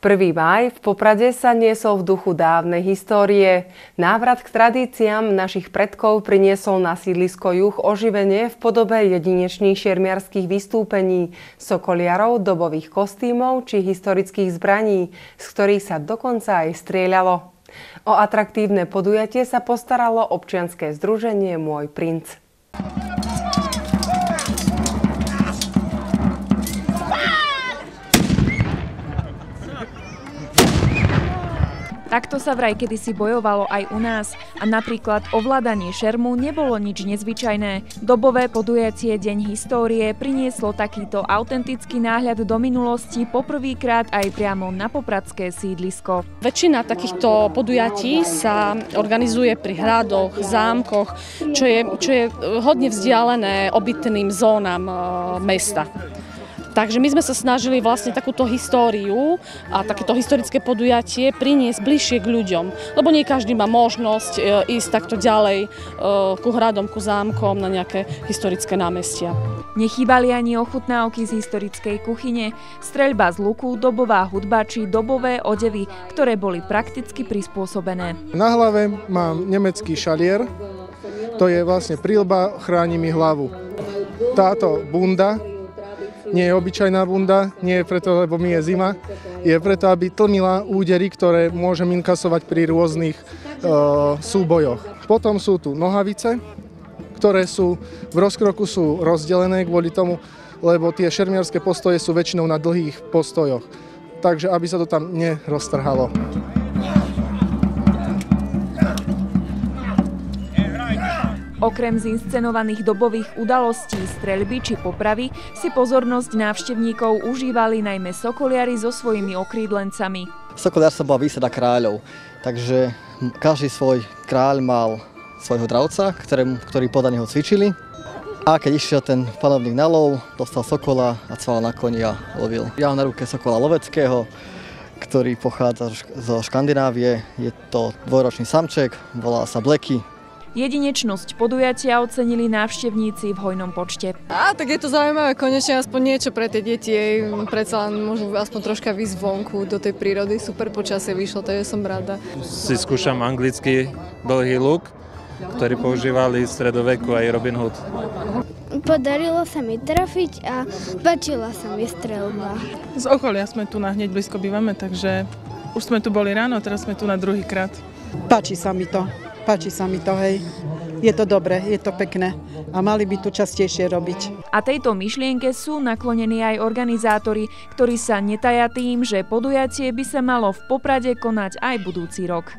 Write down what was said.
1. maj v Poprade sa niesol v duchu dávnej histórie. Návrat k tradíciám našich predkov priniesol na sídlisko juh oživenie v podobe jedinečných šermiarských vystúpení, sokoliarov, dobových kostýmov či historických zbraní, z ktorých sa dokonca aj strieľalo. O atraktívne podujatie sa postaralo občianské združenie Môj princ. Takto sa vraj kedysi bojovalo aj u nás a napríklad ovládanie šermu nebolo nič nezvyčajné. Dobové podujacie Deň histórie prinieslo takýto autentický náhľad do minulosti poprvýkrát aj priamo na popradské sídlisko. Väčšina takýchto podujatí sa organizuje pri hradoch, zámkoch, čo je, čo je hodne vzdialené obytným zónam e, mesta. Takže my sme sa snažili vlastne takúto históriu a takéto historické podujatie priniesť bližšie k ľuďom, lebo nie každý má možnosť e, ísť takto ďalej e, ku hradom, ku zámkom na nejaké historické námestia. Nechýbali ani ochutnávky z historickej kuchyne, streľba z luku, dobová hudba či dobové odevy, ktoré boli prakticky prispôsobené. Na hlave mám nemecký šalier, to je vlastne prílba, chráni mi hlavu. Táto bunda nie je obyčajná bunda, nie je preto, lebo mi je zima, je preto, aby tlmila údery, ktoré môžem inkasovať pri rôznych e, súbojoch. Potom sú tu nohavice, ktoré sú v rozkroku sú rozdelené kvôli tomu, lebo tie šermiarské postoje sú väčšinou na dlhých postojoch. Takže aby sa to tam neroztrhalo. Okrem zinscenovaných dobových udalostí, streľby či popravy si pozornosť návštevníkov užívali najmä sokoliari so svojimi okrídlencami. Sokoliarstvo bola výsada kráľov, takže každý svoj kráľ mal svojho dravca, ktorý, podľa neho cvičili. A keď išiel ten panovník na lov, dostal sokola a cval na koni a lovil. Ja na ruke sokola loveckého, ktorý pochádza zo Škandinávie. Je to dvojročný samček, volá sa Bleky, Jedinečnosť podujatia ocenili návštevníci v hojnom počte. A tak je to zaujímavé, konečne aspoň niečo pre tie deti, predsa len môžu aspoň troška výsť vonku do tej prírody. Super počasie vyšlo, to je som rada. Si skúšam anglický dlhý luk, ktorý používali v stredoveku aj Robin Hood. Podarilo sa mi trafiť a páčila sa mi strelba. Z okolia sme tu na hneď blízko bývame, takže už sme tu boli ráno, teraz sme tu na druhý krát. Páči sa mi to. Páči sa mi to, hej. Je to dobré, je to pekné a mali by tu častejšie robiť. A tejto myšlienke sú naklonení aj organizátori, ktorí sa netaja tým, že podujatie by sa malo v Poprade konať aj budúci rok.